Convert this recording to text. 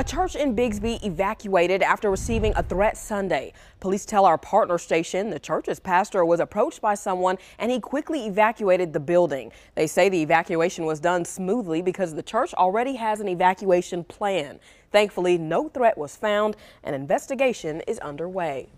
A church in Bixby evacuated after receiving a threat Sunday. Police tell our partner station the church's pastor was approached by someone and he quickly evacuated the building. They say the evacuation was done smoothly because the church already has an evacuation plan. Thankfully, no threat was found. and investigation is underway.